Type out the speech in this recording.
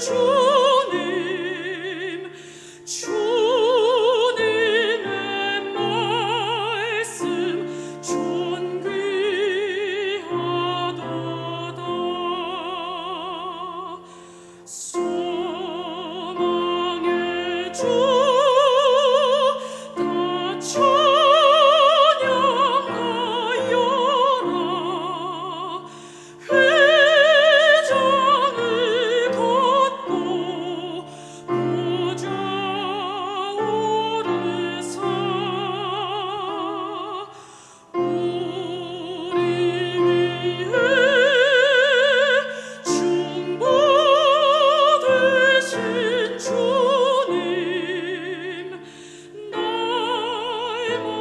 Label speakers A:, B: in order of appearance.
A: true. Him.